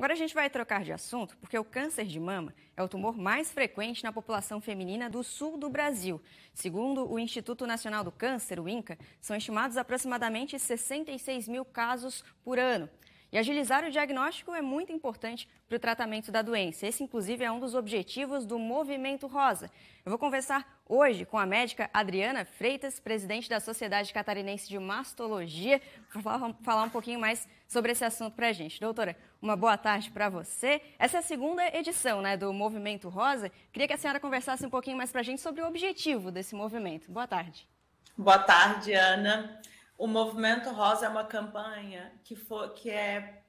Agora a gente vai trocar de assunto porque o câncer de mama é o tumor mais frequente na população feminina do sul do Brasil. Segundo o Instituto Nacional do Câncer, o INCA, são estimados aproximadamente 66 mil casos por ano. E agilizar o diagnóstico é muito importante para o tratamento da doença. Esse, inclusive, é um dos objetivos do Movimento Rosa. Eu vou conversar hoje com a médica Adriana Freitas, presidente da Sociedade Catarinense de Mastologia, para falar um pouquinho mais sobre esse assunto para a gente. Doutora, uma boa tarde para você. Essa é a segunda edição né, do Movimento Rosa. Queria que a senhora conversasse um pouquinho mais para a gente sobre o objetivo desse movimento. Boa tarde. Boa tarde, Ana. O Movimento Rosa é uma campanha que, for, que é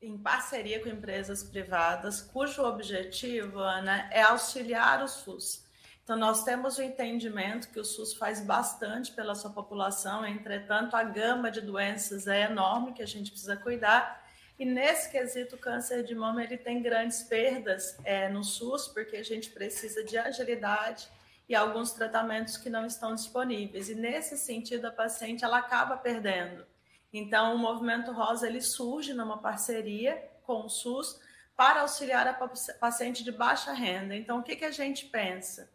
em parceria com empresas privadas, cujo objetivo, Ana, é auxiliar o SUS. Então, nós temos o entendimento que o SUS faz bastante pela sua população, entretanto, a gama de doenças é enorme que a gente precisa cuidar. E nesse quesito, o câncer de mama ele tem grandes perdas é, no SUS, porque a gente precisa de agilidade, e alguns tratamentos que não estão disponíveis. E nesse sentido, a paciente ela acaba perdendo. Então, o Movimento Rosa ele surge numa parceria com o SUS para auxiliar a paciente de baixa renda. Então, o que, que a gente pensa?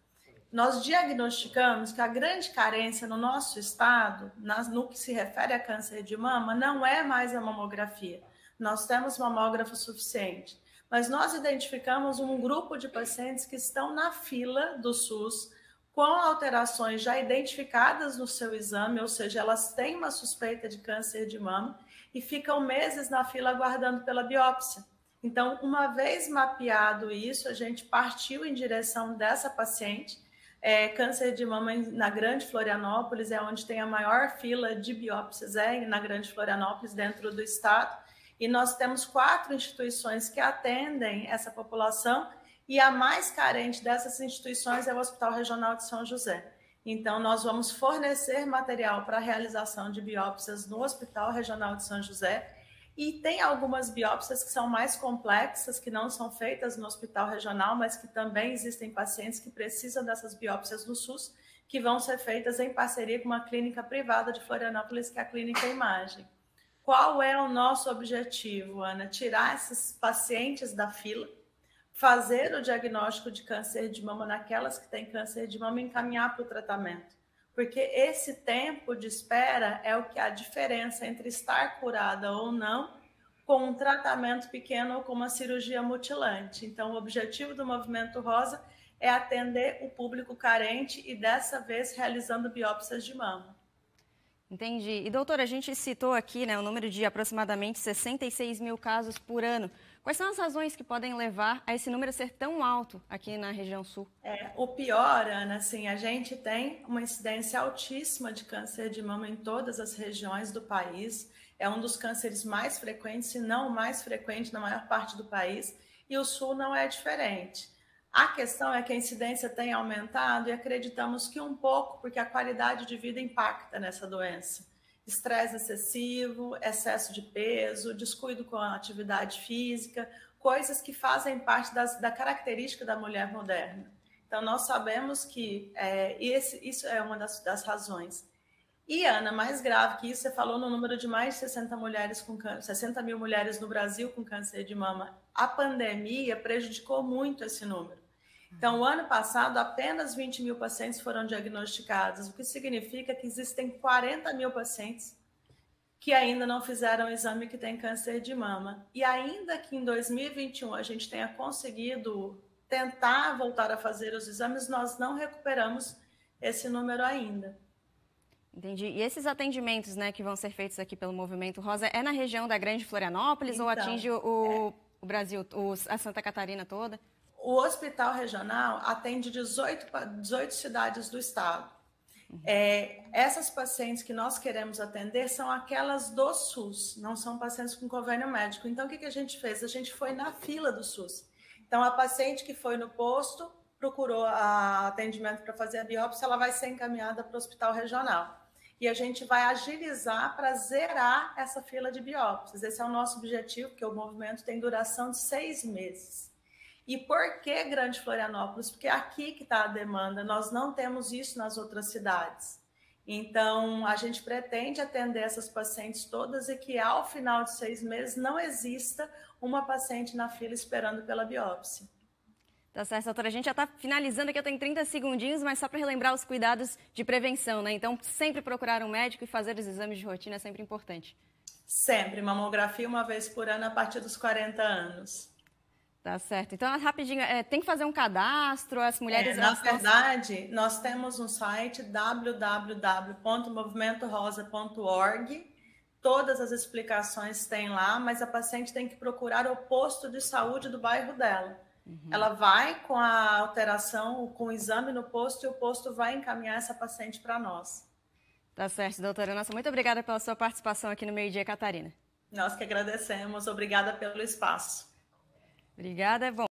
Nós diagnosticamos que a grande carência no nosso estado, no que se refere a câncer de mama, não é mais a mamografia. Nós temos mamógrafo suficiente, mas nós identificamos um grupo de pacientes que estão na fila do SUS com alterações já identificadas no seu exame, ou seja, elas têm uma suspeita de câncer de mama e ficam meses na fila aguardando pela biópsia. Então, uma vez mapeado isso, a gente partiu em direção dessa paciente. É, câncer de mama na Grande Florianópolis é onde tem a maior fila de biópsias, é na Grande Florianópolis, dentro do estado. E nós temos quatro instituições que atendem essa população e a mais carente dessas instituições é o Hospital Regional de São José. Então, nós vamos fornecer material para a realização de biópsias no Hospital Regional de São José. E tem algumas biópsias que são mais complexas, que não são feitas no Hospital Regional, mas que também existem pacientes que precisam dessas biópsias no SUS, que vão ser feitas em parceria com uma clínica privada de Florianópolis, que é a Clínica Imagem. Qual é o nosso objetivo, Ana? Tirar esses pacientes da fila fazer o diagnóstico de câncer de mama naquelas que têm câncer de mama e encaminhar para o tratamento. Porque esse tempo de espera é o que a diferença entre estar curada ou não com um tratamento pequeno ou com uma cirurgia mutilante. Então, o objetivo do Movimento Rosa é atender o público carente e dessa vez realizando biópsias de mama. Entendi. E doutora, a gente citou aqui né, o número de aproximadamente 66 mil casos por ano. Quais são as razões que podem levar a esse número ser tão alto aqui na região sul? É, o pior, Ana, assim, a gente tem uma incidência altíssima de câncer de mama em todas as regiões do país. É um dos cânceres mais frequentes, se não o mais frequente na maior parte do país, e o sul não é diferente. A questão é que a incidência tem aumentado e acreditamos que um pouco, porque a qualidade de vida impacta nessa doença estresse excessivo, excesso de peso, descuido com a atividade física, coisas que fazem parte das, da característica da mulher moderna. Então, nós sabemos que é, esse, isso é uma das, das, razões. E, Ana, mais grave que isso, você falou no número de mais de 60, mulheres com 60 mil mulheres no Brasil com câncer de mama. A pandemia prejudicou muito esse número. Então, o ano passado, apenas 20 mil pacientes foram diagnosticados, o que significa que existem 40 mil pacientes que ainda não fizeram o exame que tem câncer de mama. E ainda que em 2021 a gente tenha conseguido tentar voltar a fazer os exames, nós não recuperamos esse número ainda. Entendi. E esses atendimentos né, que vão ser feitos aqui pelo Movimento Rosa é na região da Grande Florianópolis então, ou atinge o, é... o Brasil, o, a Santa Catarina toda? o hospital regional atende 18, 18 cidades do estado. É, essas pacientes que nós queremos atender são aquelas do SUS, não são pacientes com convênio médico. Então, o que, que a gente fez? A gente foi na fila do SUS. Então, a paciente que foi no posto, procurou atendimento para fazer a biópsia, ela vai ser encaminhada para o hospital regional. E a gente vai agilizar para zerar essa fila de biópsias. Esse é o nosso objetivo, porque o movimento tem duração de seis meses. E por que Grande Florianópolis? Porque é aqui que está a demanda, nós não temos isso nas outras cidades. Então, a gente pretende atender essas pacientes todas e que ao final de seis meses não exista uma paciente na fila esperando pela biópsia. Tá certo, doutora. A gente já está finalizando aqui, eu tenho 30 segundinhos, mas só para relembrar os cuidados de prevenção, né? Então, sempre procurar um médico e fazer os exames de rotina é sempre importante. Sempre. Mamografia uma vez por ano a partir dos 40 anos. Tá certo. Então, rapidinho, é, tem que fazer um cadastro, as mulheres... É, na verdade, estão... nós temos um site www.movimentorosa.org Todas as explicações tem lá, mas a paciente tem que procurar o posto de saúde do bairro dela. Uhum. Ela vai com a alteração, com o exame no posto e o posto vai encaminhar essa paciente para nós. Tá certo, doutora. Nossa, muito obrigada pela sua participação aqui no Meio Dia, Catarina. Nós que agradecemos. Obrigada pelo espaço. Obrigada. Bom.